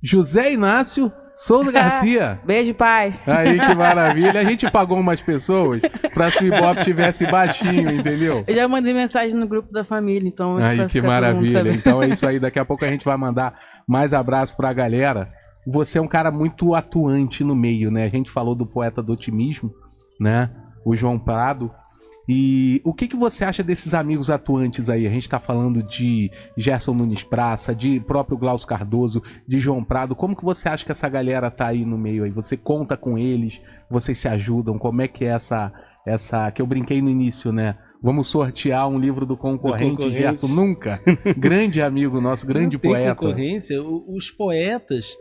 José Inácio Souza Garcia. Beijo, pai. Aí que maravilha. A gente pagou umas pessoas pra se o Ibope tivesse baixinho, entendeu? Eu já mandei mensagem no grupo da família, então. Aí que maravilha. Então é isso aí. Daqui a pouco a gente vai mandar mais abraço pra galera. Você é um cara muito atuante no meio, né? A gente falou do poeta do otimismo, né? O João Prado. E o que, que você acha desses amigos atuantes aí? A gente tá falando de Gerson Nunes Praça, de próprio Glaucio Cardoso, de João Prado. Como que você acha que essa galera tá aí no meio aí? Você conta com eles? Vocês se ajudam? Como é que é essa essa que eu brinquei no início, né? Vamos sortear um livro do concorrente, Do concorrente. verso nunca. grande amigo nosso, grande Não tem poeta. concorrência. O- Os poetas.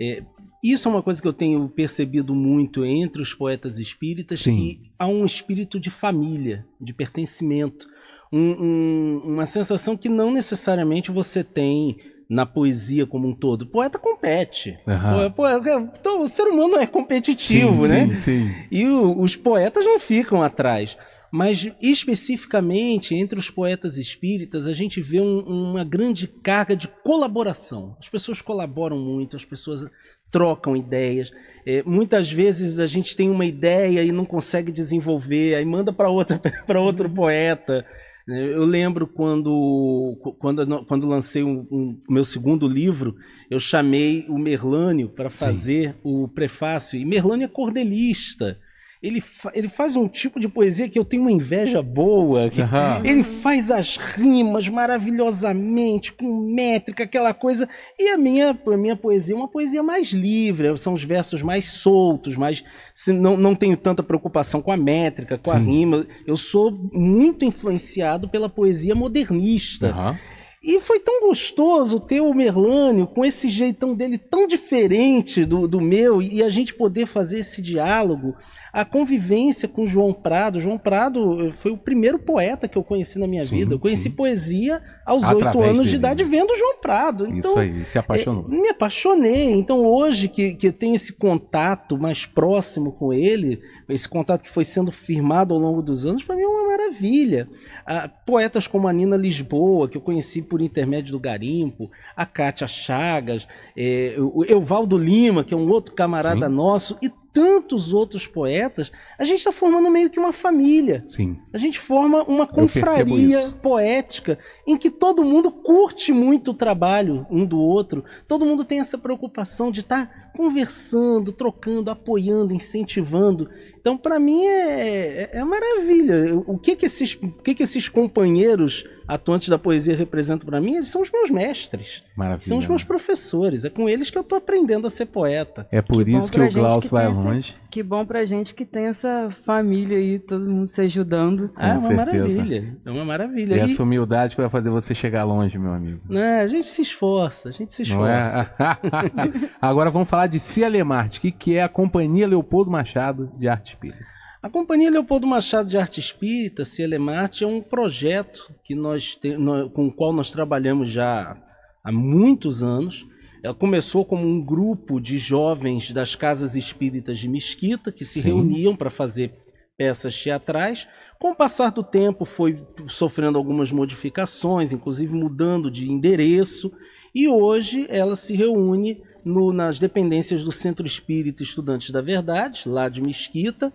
é, isso é uma coisa que eu tenho percebido muito entre os poetas espíritas, Sim. que há um espírito de família, de pertencimento. Um- um- uma sensação que não necessariamente você tem na poesia como um todo. O poeta compete. Pô, pô, então, o ser humano é competitivo, sim, né? Sim, sim. E o- os poetas não ficam atrás. Mas especificamente entre os poetas espíritas, a gente vê um- uma grande carga de colaboração. As pessoas colaboram muito, as pessoas trocam ideias. É, muitas vezes a gente tem uma ideia e não consegue desenvolver, aí manda para outra para outro poeta. É, Eu lembro quando, quando, quando lancei o um, meu segundo livro, eu chamei o Merlânio para fazer o prefácio. E Merlânio é cordelista. Ele, fa- ele faz um tipo de poesia que eu tenho uma inveja boa. Aham. Ele faz as rimas maravilhosamente, com métrica, aquela coisa. E a minha, a minha poesia é uma poesia mais livre, são os versos mais soltos, mais. Não, não tenho tanta preocupação com a métrica, com a Sim. rima. Eu sou muito influenciado pela poesia modernista. Aham. E foi tão gostoso ter o Merlânio com esse jeitão dele tão diferente do, do meu e a gente poder fazer esse diálogo. A convivência com o João Prado. João Prado eh, foi o primeiro poeta que eu conheci na minha Sim, vida. Eu conheci sim. poesia aos oito anos dele, de idade vendo o João Prado. Então, Isso aí, se apaixonou. é, me apaixonei. Então, hoje que, que eu tenho esse contato mais próximo com ele, esse contato que foi sendo firmado ao longo dos anos, para mim é uma maravilha. Ah, poetas como a Nina Lisboa, que eu conheci por intermédio do Garimpo, a Kátia Chagas, eh, o Euvaldo Lima, que é um outro camarada Sim. nosso, e tantos outros poetas, a gente está formando meio que uma família. Sim. A gente forma uma confraria poética em que todo mundo curte muito o trabalho um do outro. Todo mundo tem essa preocupação de estar conversando, trocando, apoiando, incentivando. Então, para mim é, é, é maravilha. O que que esses, o que que esses companheiros atuantes da poesia representam para mim? Eles são os meus mestres, Maravilha. são os meus professores. É com eles que eu tô aprendendo a ser poeta. É por Que isso que o Glaucio que vai essa- longe. Que bom pra gente que tem essa família aí, todo mundo se ajudando. Ah, é uma certeza. maravilha. É uma maravilha. E E- essa humildade que vai fazer você chegar longe, meu amigo. né, a gente se esforça, a gente se Não esforça. é? Agora vamos falar de Cia Lemarte, que, que é a Companhia Leopoldo Machado de Arte Espírita. A Companhia Leopoldo Machado de Arte Espírita, Cielemarte, é um projeto que nós te- nó- com o qual nós trabalhamos já há muitos anos. Ela começou como um grupo de jovens das casas espíritas de Mesquita que se Sim. reuniam para fazer peças teatrais. Com o passar do tempo, foi sofrendo algumas modificações, inclusive mudando de endereço, e hoje ela se reúne no- nas dependências do Centro Espírita Estudantes da Verdade, lá de Mesquita.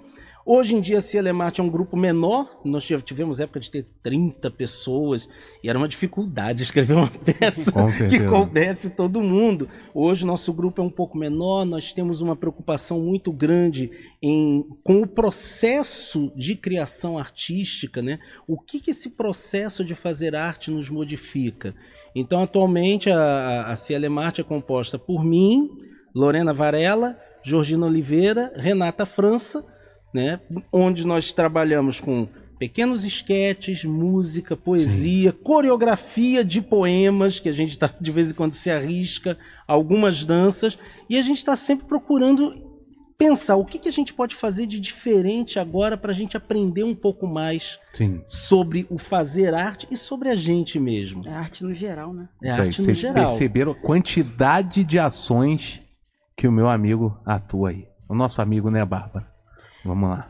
Hoje em dia, a Cielemate é um grupo menor. Nós tivemos época de ter 30 pessoas e era uma dificuldade escrever uma peça que coubesse todo mundo. Hoje, nosso grupo é um pouco menor. Nós temos uma preocupação muito grande em, com o processo de criação artística. Né? O que, que esse processo de fazer arte nos modifica? Então, atualmente, a, a Cielemate é composta por mim, Lorena Varela, Georgina Oliveira, Renata França né? Onde nós trabalhamos com pequenos esquetes, música, poesia, coreografia de poemas, que a gente tá, de vez em quando se arrisca, algumas danças, e a gente está sempre procurando pensar o que, que a gente pode fazer de diferente agora para a gente aprender um pouco mais Sim. sobre o fazer arte e sobre a gente mesmo. É arte no geral, né? É Isso aí, arte no vocês geral. perceberam a quantidade de ações que o meu amigo atua aí. O nosso amigo, né, Bárbara? Vamos lá.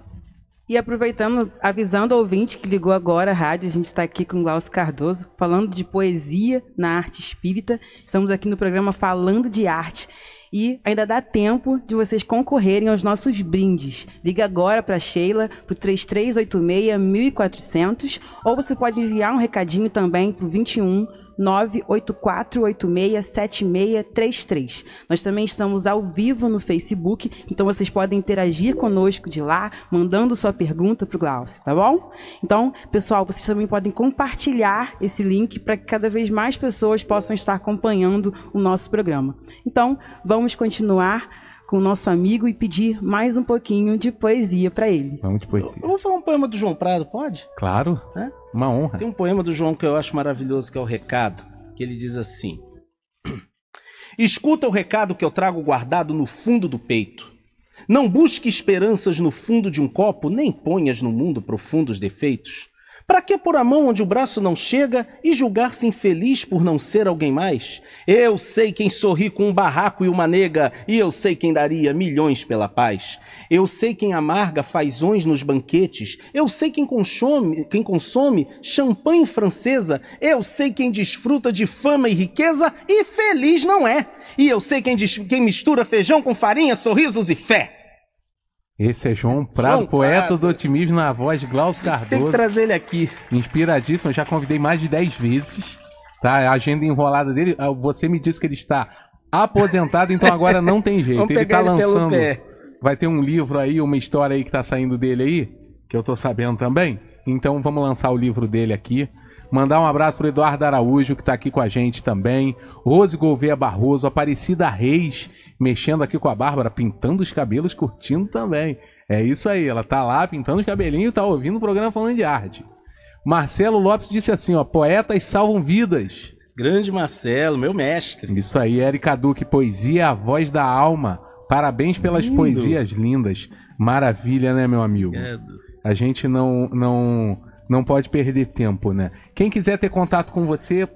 E aproveitando, avisando o ouvinte que ligou agora a rádio, a gente está aqui com Glaucio Cardoso, falando de poesia na arte espírita. Estamos aqui no programa Falando de Arte. E ainda dá tempo de vocês concorrerem aos nossos brindes. Liga agora para Sheila, para o 3386-1400, ou você pode enviar um recadinho também para o 21 984867633. Nós também estamos ao vivo no Facebook, então vocês podem interagir conosco de lá, mandando sua pergunta para o Glaucio, tá bom? Então, pessoal, vocês também podem compartilhar esse link para que cada vez mais pessoas possam estar acompanhando o nosso programa. Então, vamos continuar com o nosso amigo e pedir mais um pouquinho de poesia para ele. Vamos de poesia. Eu vou falar um poema do João Prado, pode? Claro. É? Uma honra. Tem um poema do João que eu acho maravilhoso, que é o Recado, que ele diz assim: Escuta o recado que eu trago guardado no fundo do peito. Não busque esperanças no fundo de um copo, nem ponhas no mundo profundos defeitos. Para que pôr a mão onde o braço não chega e julgar-se infeliz por não ser alguém mais? Eu sei quem sorri com um barraco e uma nega, e eu sei quem daria milhões pela paz. Eu sei quem amarga fazões nos banquetes, eu sei quem consome, quem consome champanhe francesa, eu sei quem desfruta de fama e riqueza e feliz não é. E eu sei quem, quem mistura feijão com farinha, sorrisos e fé. Esse é João Prado, João poeta Prado. do otimismo na voz de Glaucio Tem que Cardoso. trazer ele aqui. Inspiradíssimo, eu já convidei mais de 10 vezes. Tá? A agenda enrolada dele, ah, você me disse que ele está aposentado, então agora não tem jeito. Ele tá pelo lançando. Vai ter um livro aí, uma história aí que tá saindo dele aí, que eu tô sabendo também. Então vamos lançar o livro dele aqui. Mandar um abraço pro Eduardo Araújo, que tá aqui com a gente também. Rose Gouveia Barroso, Aparecida Reis, mexendo aqui com a Bárbara, pintando os cabelos, curtindo também. É isso aí, ela tá lá pintando os cabelinhos e tá ouvindo o programa falando de arte. Marcelo Lopes disse assim, ó, poetas salvam vidas. Grande Marcelo, meu mestre. Isso aí, Erika Duque, poesia, a voz da alma. Parabéns pelas Lindo. poesias lindas. Maravilha, né, meu amigo? A gente não, não, não pode perder tempo, né? Quem quiser ter contato com você,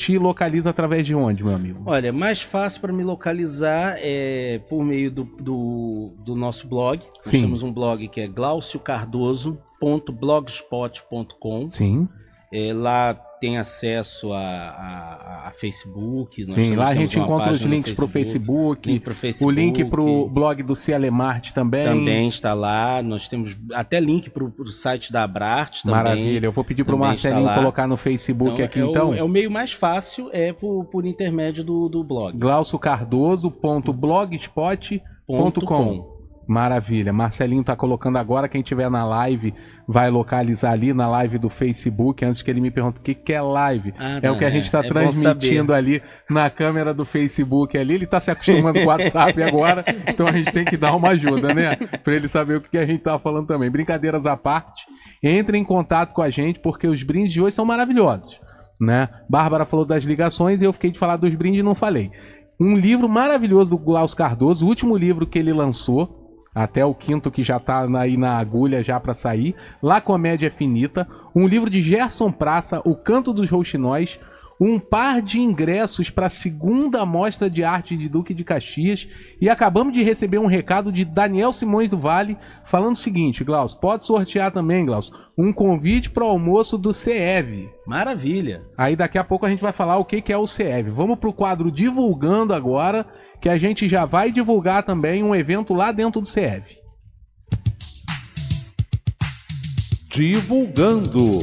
te localiza através de onde, meu amigo? Olha, mais fácil para me localizar é por meio do, do, do nosso blog. Nós Sim. temos um blog que é glauciocardoso.blogspot.com. Sim. É, lá tem acesso a, a, a Facebook. Sim, lá a gente encontra os links pro Facebook, link pro o Facebook, link pro blog do Cialemarte também. Também está lá. Nós temos até link para o site da Abrarte também. Maravilha. Eu vou pedir Também está Marcelinho colocar no Facebook aqui é o- então. é o meio mais fácil, é por, por intermédio do, do blog. glauciocardoso.blogspot.com Maravilha. Marcelinho tá colocando agora. Quem tiver na live vai localizar ali na live do Facebook. Antes que ele me pergunte o que, que é live. Ah, é o que a não, gente está é- é transmitindo saber. ali na câmera do Facebook ali. Ele tá se acostumando com o WhatsApp agora. Então a gente tem que dar uma ajuda, né? Pra ele saber o que a gente tá falando também. Brincadeiras à parte. Entre em contato com a gente porque os brindes de hoje são maravilhosos. Né? Bárbara falou das ligações e eu fiquei de falar dos brindes e não falei. Um livro maravilhoso do Glaucio Cardoso, o último livro que ele lançou, até o quinto que já tá aí na agulha já para sair, La Comédia Finita, um livro de Gerson Praça, O Canto dos Rouxinóis, um par de ingressos para a segunda mostra de arte de Duque de Caxias e acabamos de receber um recado de Daniel Simões do Vale falando o seguinte, Glaucio, pode sortear também, Glaucio, um convite para o almoço do CEV. Maravilha. Aí daqui a pouco a gente vai falar o que que é o CEV. Vamos pro quadro divulgando agora, que a gente já vai divulgar também um evento lá dentro do CEV. Divulgando.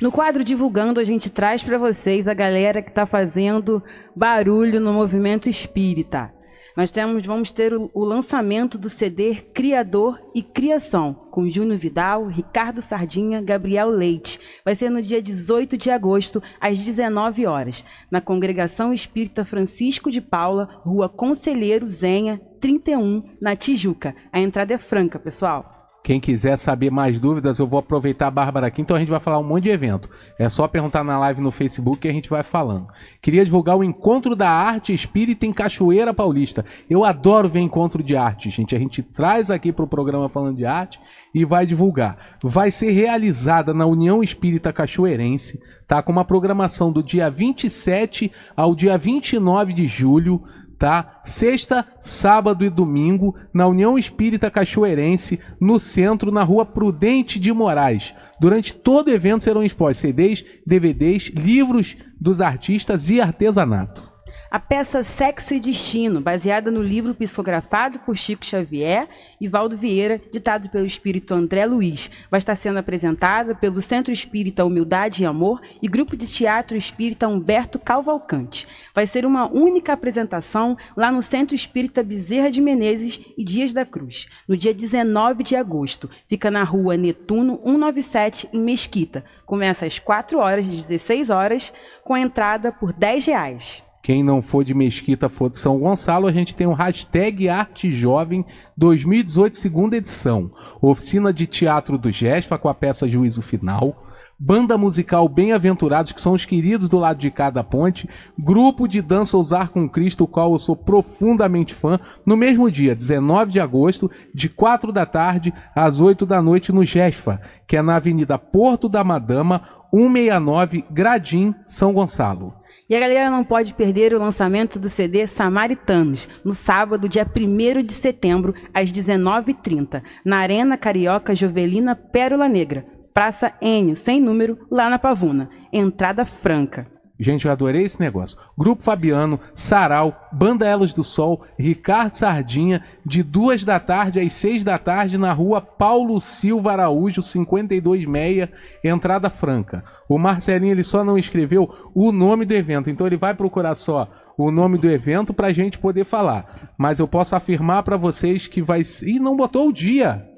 No quadro Divulgando, a gente traz para vocês a galera que está fazendo barulho no movimento espírita. Nós temos, vamos ter o, o lançamento do CD Criador e Criação, com Júnior Vidal, Ricardo Sardinha, Gabriel Leite. Vai ser no dia 18 de agosto, às 19 horas, na Congregação Espírita Francisco de Paula, Rua Conselheiro Zenha, 31, na Tijuca. A entrada é franca, pessoal. Quem quiser saber mais dúvidas, eu vou aproveitar a Bárbara aqui, então a gente vai falar um monte de evento. É só perguntar na live no Facebook que a gente vai falando. Queria divulgar o Encontro da Arte Espírita em Cachoeira Paulista. Eu adoro ver encontro de arte, gente. A gente traz aqui pro programa falando de arte e vai divulgar. Vai ser realizada na União Espírita Cachoeirense, tá? Com uma programação do dia 27 ao dia 29 de julho tá? Sexta, sábado e domingo, na União Espírita Cachoeirense, no centro, na rua Prudente de Moraes. Durante todo o evento serão expostos CDs, DVDs, livros dos artistas e artesanato. A peça Sexo e Destino, baseada no livro psicografado por Chico Xavier e Valdo Vieira, ditado pelo espírito André Luiz, vai estar sendo apresentada pelo Centro Espírita Humildade e Amor e Grupo de Teatro Espírita Humberto Calvalcante. Vai ser uma única apresentação lá no Centro Espírita Bezerra de Menezes e Dias da Cruz, no dia 19 de agosto. Fica na rua Netuno 197, em Mesquita. Começa às 4 horas, 16 horas, com a entrada por 10 reais. Quem não for de Mesquita, for de São Gonçalo, a gente tem o hashtag Arte Jovem 2018, segunda edição. Oficina de teatro do Gesfa com a peça Juízo Final. Banda musical Bem-Aventurados, que são os queridos do lado de cada ponte. Grupo de dança Usar com Cristo, o qual eu sou profundamente fã. No mesmo dia, 19 de agosto, de 4 da tarde às 8 da noite, no Gesfa, que é na Avenida Porto da Madama, 169, Gradim, São Gonçalo. E a galera não pode perder o lançamento do CD Samaritanos, no sábado, dia 1 de setembro, às 19h30, na Arena Carioca Jovelina Pérola Negra, Praça Enio, sem número, lá na Pavuna. Entrada franca. Gente, eu adorei esse negócio. Grupo Fabiano, Sarau, Banda Elos do Sol, Ricardo Sardinha, de duas da tarde às seis da tarde na rua Paulo Silva Araújo, 526, entrada franca. O Marcelinho ele só não escreveu o nome do evento, então ele vai procurar só o nome do evento pra gente poder falar. Mas eu posso afirmar pra vocês que vai. Ih, não botou o dia!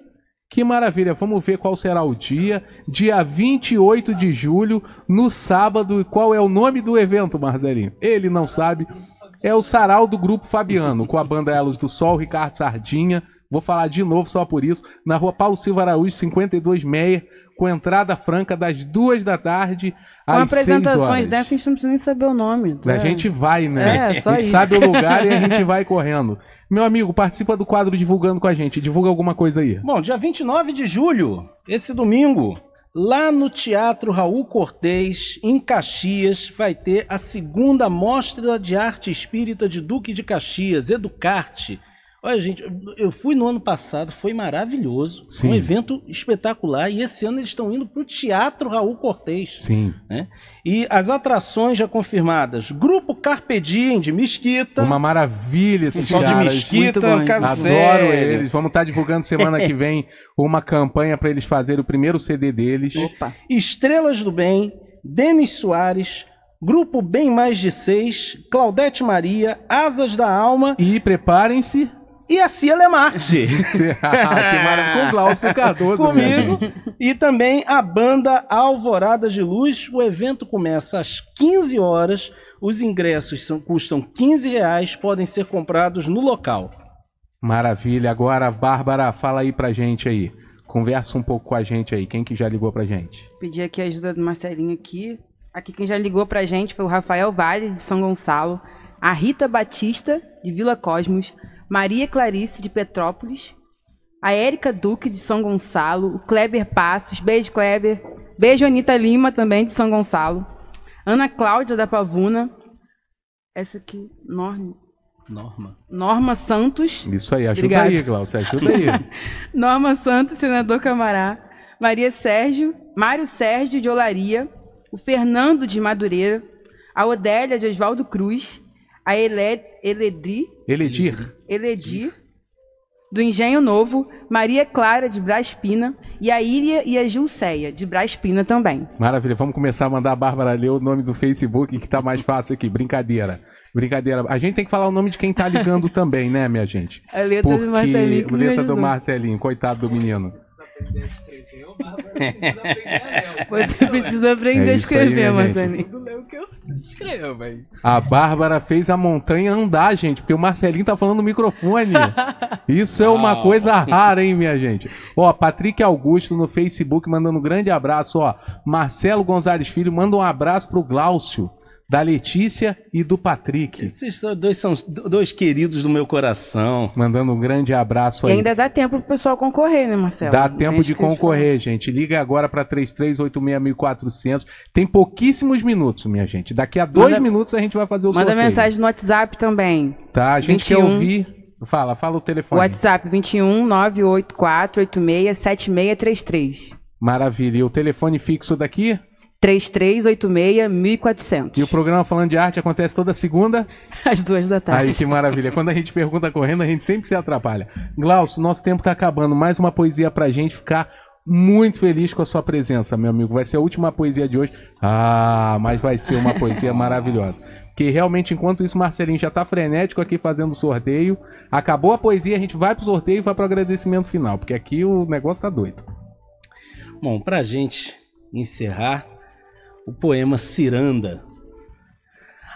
Que maravilha! Vamos ver qual será o dia. Dia 28 de julho, no sábado. E qual é o nome do evento, Marcelinho? Ele não sabe. É o Sarau do Grupo Fabiano, com a banda Elos do Sol, Ricardo Sardinha. Vou falar de novo só por isso. Na rua Paulo Silva Araújo, 52 com entrada franca das duas da tarde Com às seis apresentações horas. dessas, a gente não precisa nem saber o nome. A gente vai, né? É, só a gente sabe o lugar e a gente vai correndo. Meu amigo, participa do quadro divulgando com a gente. Divulga alguma coisa aí. Bom, dia 29 de julho, esse domingo, lá no Teatro Raul Cortez, em Caxias, vai ter a segunda Mostra de Arte Espírita de Duque de Caxias, Educarte. Olha, gente, eu fui no ano passado, foi maravilhoso. Sim. Um evento espetacular. E esse ano eles estão indo para o Teatro Raul Cortez. Sim. né? E as atrações já confirmadas: Grupo Carpe Diem de Mesquita. Uma maravilha esses Pessoal de. Mesquita, Muito bom. casa Adoro eles. Vamos estar divulgando semana que vem uma campanha para eles fazerem o primeiro CD deles. Opa. Estrelas do Bem, Denis Soares, Grupo Bem Mais de Seis, Claudete Maria, Asas da Alma E preparem-se. E a Cia Lemarte. que maravilha. Com o Glaucio Cardoso. minha Comigo. E também a banda Alvorada de Luz. O evento começa às 15 horas. Os ingressos são- custam 15 reais, podem ser comprados no local. Maravilha. Agora, Bárbara, fala aí pra gente aí. Conversa um pouco com a gente aí. Quem que já ligou pra gente? Pedir aqui a ajuda do Marcelinho aqui. Aqui quem já ligou pra gente foi o Rafael Vale, de São Gonçalo, a Rita Batista, de Vila Cosmos, Maria Clarice, de Petrópolis, a Érica Duque, de São Gonçalo, o Kleber Passos, beijo Kleber, beijo Anitta Lima, também de São Gonçalo, Ana Cláudia, da Pavuna, essa aqui, Norma, Norma. Norma Santos, Isso aí. Ajuda Obrigado. aí, Glaucio. Ajuda aí. Norma Santos, senador Camará, Maria Sérgio, Mário Sérgio de Olaria, o Fernando de Madureira, a Odélia de Oswaldo Cruz, a Ele, Eledri, Eledir. Eledir, do Engenho Novo, Maria Clara de Braspina e a Íria e a Gilceia, de Braspina também. Maravilha, vamos começar a mandar a Bárbara ler o nome do Facebook que tá mais fácil aqui. Brincadeira. Brincadeira. A gente tem que falar o nome de quem tá ligando também, né, minha gente? A letra do Marcelinho. letra do. Marcelinho, coitado do menino. Você precisa aprender É a isso aí, escrever, minha gente. Marcelinho. Escreva aí. A Bárbara fez a montanha andar, gente, porque o Marcelinho tá falando no microfone. Isso é uma coisa rara, hein, minha gente? Ó, Patrick Augusto no Facebook mandando um grande abraço, ó. Marcelo Gonzalez Filho manda um abraço pro Glaucio, da Letícia e do Patrick. Esses são- dois são dois queridos do meu coração. Mandando um grande abraço E aí. ainda dá tempo pro pessoal concorrer, né, Marcelo? Dá tempo tem de concorrer, gente. Liga agora para 33861400. Tem pouquíssimos minutos, minha gente. Daqui a dois Manda- minutos a gente vai fazer o Manda sorteio. mensagem no WhatsApp também. Tá, a gente quer 21. ouvir. Fala, fala o telefone. WhatsApp 21 984 86 7633. Maravilha. E o telefone fixo daqui? 3386 1400. E o programa Falando de Arte acontece toda segunda? Às duas da tarde. Aí, que maravilha. Quando a gente pergunta correndo, a gente sempre se atrapalha. Glaucio, nosso tempo tá acabando. Mais uma poesia pra gente ficar muito feliz com a sua presença, meu amigo. Vai ser a última poesia de hoje. Ah, mas vai ser uma poesia maravilhosa. Porque realmente, enquanto isso, Marcelinho já tá frenético aqui fazendo o sorteio. Acabou a poesia, a gente vai pro sorteio e vai pro agradecimento final. Porque aqui o negócio tá doido. Bom, pra gente encerrar, o poema Ciranda.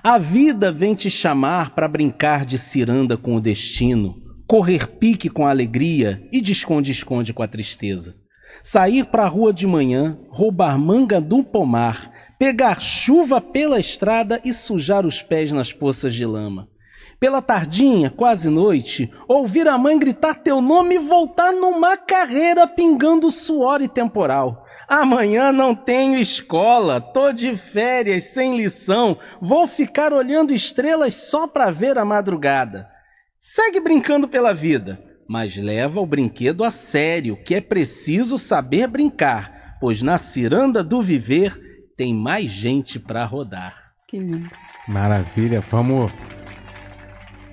A vida vem te chamar para brincar de ciranda com o destino, correr pique com a alegria e de esconde-esconde com a tristeza. Sair pra rua de manhã, roubar manga do pomar, pegar chuva pela estrada e sujar os pés nas poças de lama. Pela tardinha, quase noite, ouvir a mãe gritar teu nome e voltar numa carreira pingando suor e temporal. Amanhã não tenho escola, tô de férias, sem lição, vou ficar olhando estrelas só pra ver a madrugada. Segue brincando pela vida, mas leva o brinquedo a sério, que é preciso saber brincar, pois na ciranda do viver tem mais gente pra rodar. Que lindo. Maravilha, vamos.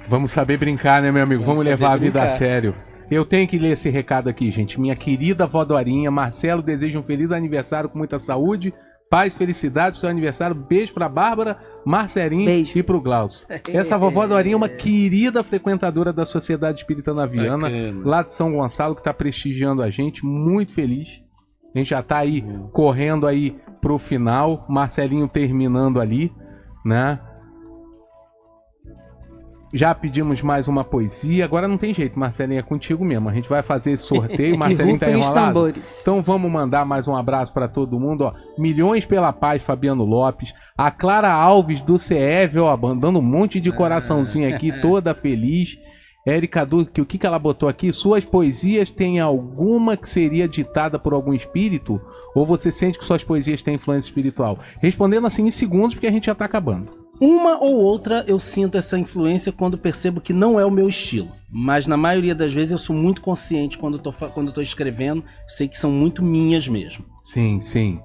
Vamos saber brincar, né, meu amigo? Vamos Vamos, levar a vida a brincar. sério. Eu tenho que ler esse recado aqui, gente. Minha querida vó Dorinha, Marcelo deseja um feliz aniversário com muita saúde, paz, felicidade pro seu aniversário. Beijo pra Bárbara, Marcelinho Beijo. e pro Glaucio. Essa vovó Dorinha é uma querida frequentadora da Sociedade Espírita Naviana, Bacana. lá de São Gonçalo, que tá prestigiando a gente. Muito feliz. A gente já tá aí correndo aí pro final. Marcelinho terminando ali, né? Já pedimos mais uma poesia. Agora não tem jeito, Marcelinho, é contigo mesmo. A gente vai fazer esse sorteio. Marcelinho tá enrolado. Então vamos mandar mais um abraço para todo mundo, ó. Milhões pela paz, Fabiano Lopes. A Clara Alves do CEV, ó, mandando um monte de coraçãozinho aqui, toda feliz. Érica Duque, o que, que ela botou aqui? Suas poesias têm alguma que seria ditada por algum espírito? Ou você sente que suas poesias têm influência espiritual? Respondendo assim em segundos, porque a gente já tá acabando. Uma ou outra eu sinto essa influência quando percebo que não é o meu estilo. Mas na maioria das vezes eu sou muito consciente quando eu tô, fa- quando eu tô escrevendo, sei que são muito minhas mesmo. Sim, sim.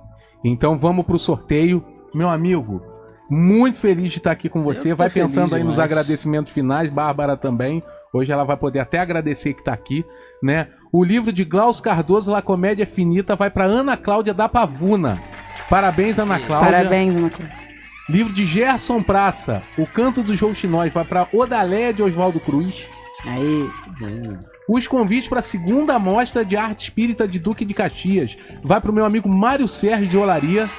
Então vamos pro sorteio. Meu amigo, muito feliz de estar aqui com você. Vai pensando aí nos demais. agradecimentos finais. Bárbara também. Hoje ela vai poder até agradecer que tá aqui, né? O livro de Glaucio Cardoso, La Comédia Finita, vai para Ana Cláudia da Pavuna. Parabéns, Ana Cláudia. Parabéns, Ana Cláudia. Livro de Gerson Praça, O Canto dos Rouxinóis, vai para Odaléia de Oswaldo Cruz. Aí. Os convites para a segunda mostra de arte espírita de Duque de Caxias vai para o meu amigo Mário Sérgio de Olaria.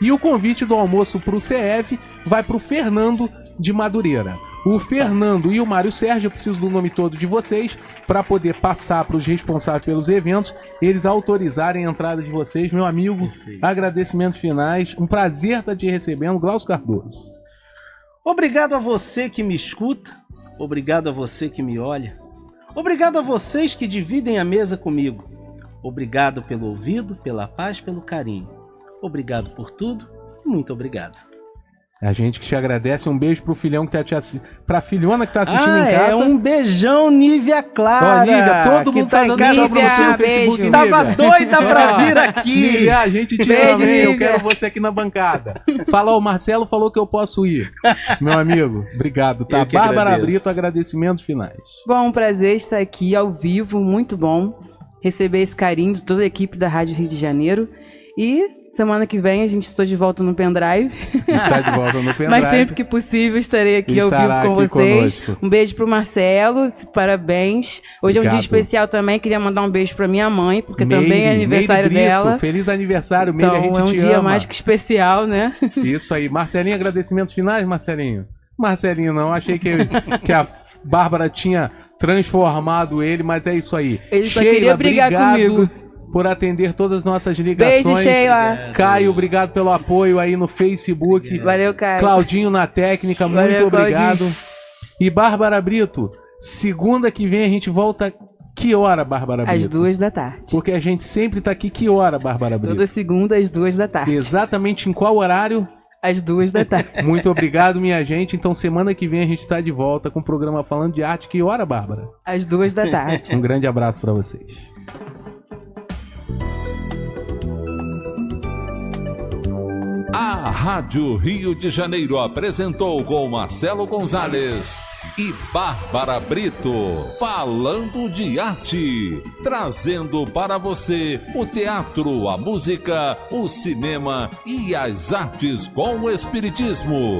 E o convite do almoço para o CEV vai para o Fernando de Madureira. O Fernando e o Mário Sérgio, eu preciso do nome todo de vocês para poder passar para os responsáveis pelos eventos, eles autorizarem a entrada de vocês. Meu amigo, agradecimentos finais. Um prazer estar te recebendo, Glaucio Cardoso. Obrigado a você que me escuta, obrigado a você que me olha, obrigado a vocês que dividem a mesa comigo. Obrigado pelo ouvido, pela paz, pelo carinho. Obrigado por tudo, muito obrigado. A gente que te agradece. Um beijo pro filhão que tá te assistindo. Pra filhona que tá assistindo ah, em casa. é um beijão, Nívia Clara. Ó, Nívia, todo que mundo tá, em dando casa tchau pra você no Nívia, Facebook, beijo. Tava Nívia. doida pra vir aqui. Nívia, a gente te Beijo, ama, hein? Eu Nívia. quero você aqui na bancada. Falou, o Marcelo falou que eu posso ir. Meu amigo, obrigado, tá? Bárbara agradeço. Brito, agradecimentos finais. Bom, um prazer estar aqui ao vivo, muito bom. Receber esse carinho de toda a equipe da Rádio Rio de Janeiro. E semana que vem a gente estou de volta no pendrive. Está de volta no pendrive. Mas sempre que possível estarei aqui ao vivo com vocês. conosco. Um beijo pro Marcelo, parabéns. Hoje é um dia Obrigado. especial também, queria mandar um beijo pra minha mãe, porque Meire, também é aniversário Meire Brito, dela. Feliz aniversário, Meire, Então a gente é um dia ama. mais que especial, né? Isso aí. Marcelinho, agradecimentos finais, Marcelinho? Marcelinho não, achei que, que a Bárbara tinha transformado ele, mas é isso aí. Ele só Sheila, queria brigar obrigado comigo. Por atender todas as nossas ligações. Beijo, Sheila. Caio, obrigado pelo apoio aí no Facebook. Valeu, Caio. Claudinho na técnica, muito Valeu, obrigado. Claudinho. E Bárbara Brito, segunda que vem a gente volta. Que hora, Bárbara Brito? Às duas da tarde. Porque a gente sempre tá aqui. Que hora, Bárbara Brito? Toda segunda às duas da tarde. Exatamente em qual horário? Às duas da tarde. Muito obrigado, minha gente. Então, semana que vem a gente tá de volta com o programa Falando de Arte. Que hora, Bárbara? Às duas da tarde. Um grande abraço pra vocês. A Rádio Rio de Janeiro apresentou com Marcelo Gonzalez e Bárbara Brito, falando de arte, trazendo para você o teatro, a música, o cinema e as artes com o espiritismo.